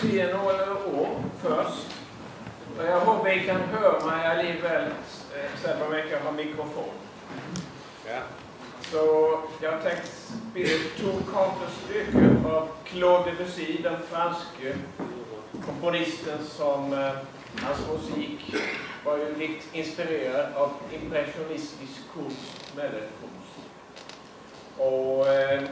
se några år först. Och jag hoppas ni kan höra mig selv om jag inte har mikrofon. Ja. Så jag tänkte spela två korta stycken av Claude Debussy, den franske komponisten som eh, hans musik var ju lite inspirerad av impressionistisk konst, medelkonst. Och eh,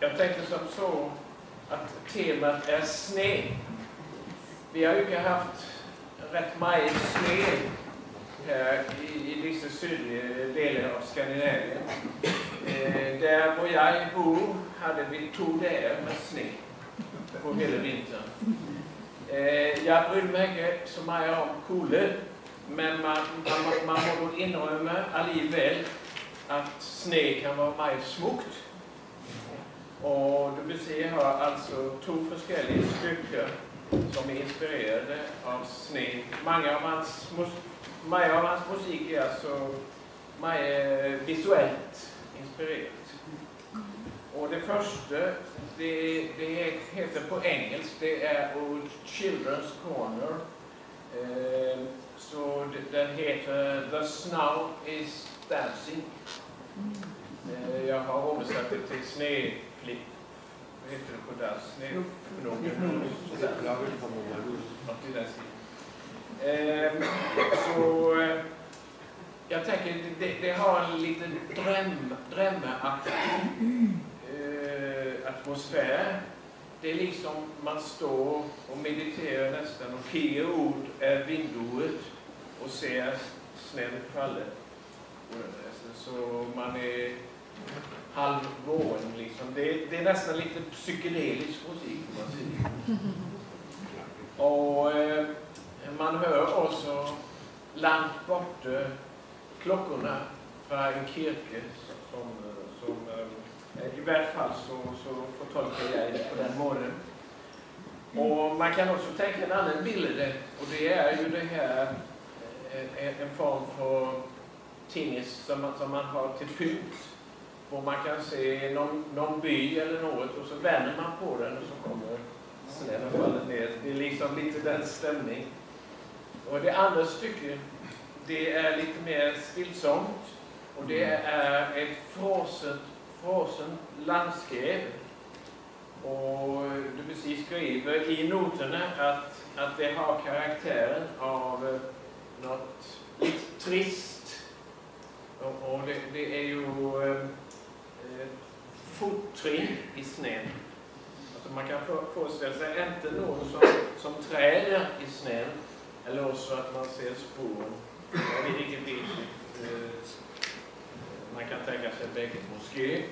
jag tänkte som så att temat är snö. Vi har ju inte haft rätt mycket snö eh, i, i vissa sydliga delar av Skandinavien. Eh, där var jag bor hade vi två dagar med snö på hela vintern. Eh, jag bryr mig inte så mycket om kulde, men man, man, man må inrymma alligevel att snö kan vara mycket smukt. Och Debussy har alltså två olika stycken som är inspirerade av snö. Många av hans, många av hans musik är alltså mycket visuellt inspirerat. Och det första, det, det heter på engelska, det är Old Children's Corner. Eh, så den heter The Snow is Dancing. Eh, jag har översatt det till snöflipp. Heter det på dansk? Snöfnågen. Något i den stilen. Eh, så eh, jag tänker, det, det har en liten dröm, drömmeaktig eh, atmosfär. Det är liksom man står och mediterar nästan och tio ord är vinduet och ser snön falla. Så man är halvgående liksom. Det, det är nästan lite psykedelisk musik man säger. Och eh, man hör också långt borta klockorna från en kyrka som, som eh, i vart fall så, så förtolkar jag det på den måten. Och man kan också tänka en annan bild och det är ju det här eh, en, en form för tingest som som man har till pynt. Och man kan se någon, någon by eller något och så vänder man på den och så kommer snön och faller ner. Det är liksom lite den stämning. Och det andra stycket det är lite mer stillsamt och det är ett frosen, frosen landskap. Och du precis skriver i noterna att, att det har karaktären av något lite trist. Och, och det, det, är ju eh, fottring i snön. Alltså man kan föreställa sig inte någon som, som träder i snön eller också att man ser spår. jag vet inte vilket. Eh, man kan tänka sig bägge moské.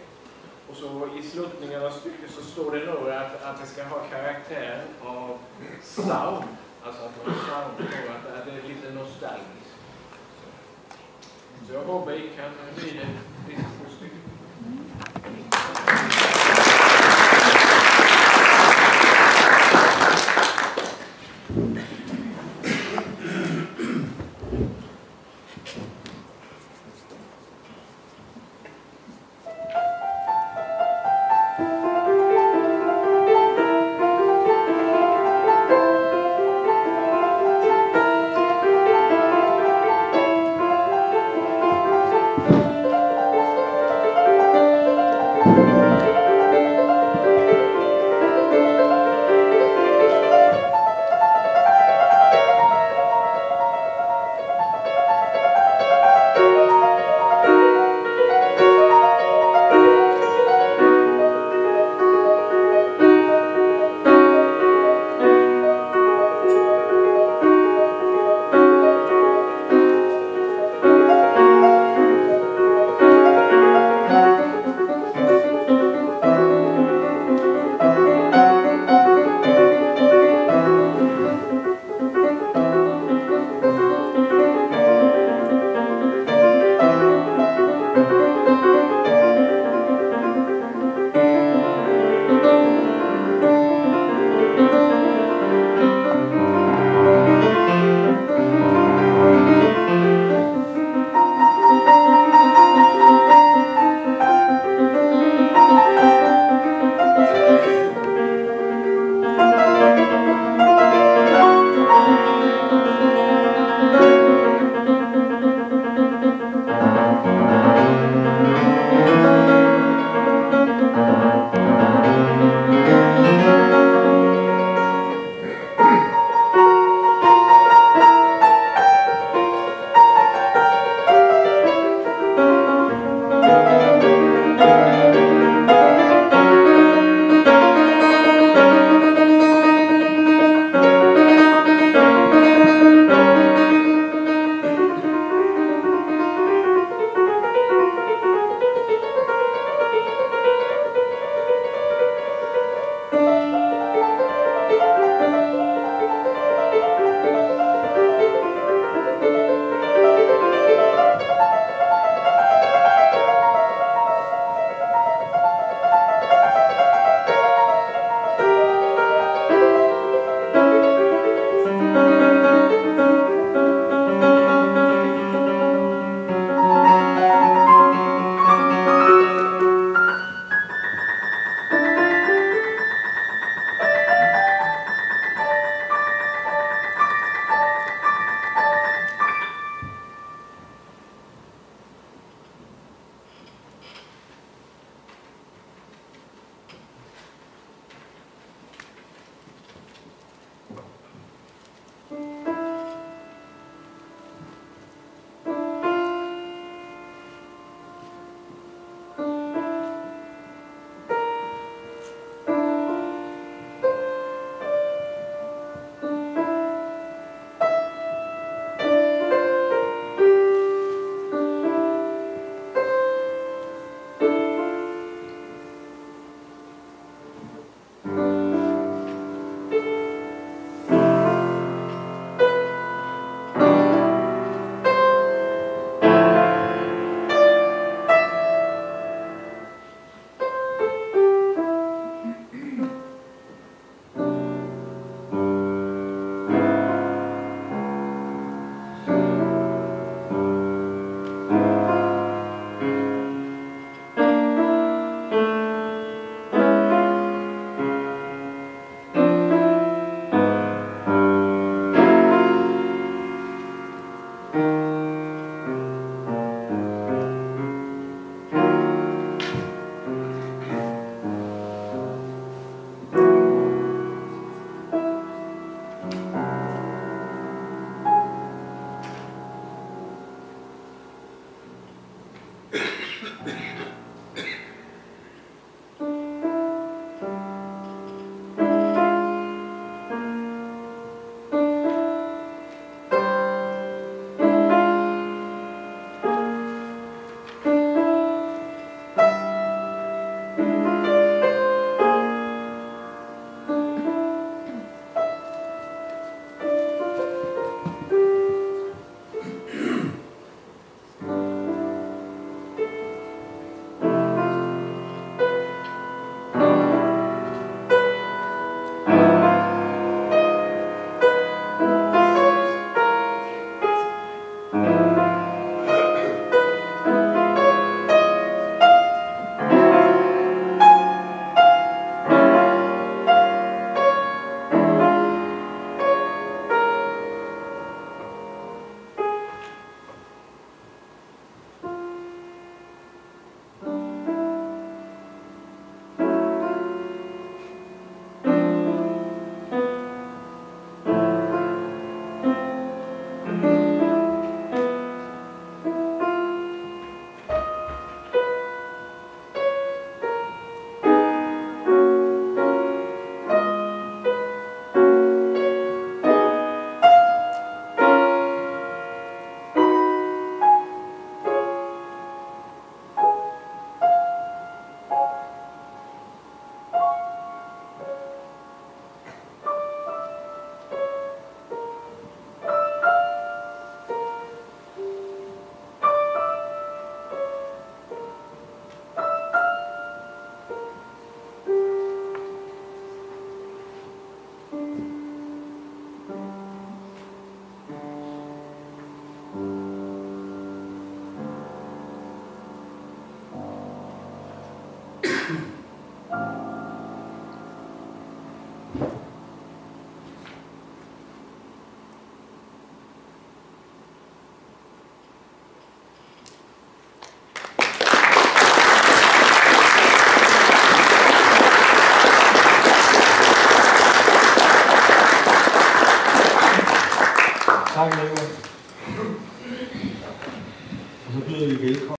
Och så i slutningen av stycket så står det nog att, att det ska ha karaktären av sound. Alltså att man sound på att det är lite nostalgiskt. Så jag hoppas det kan bli det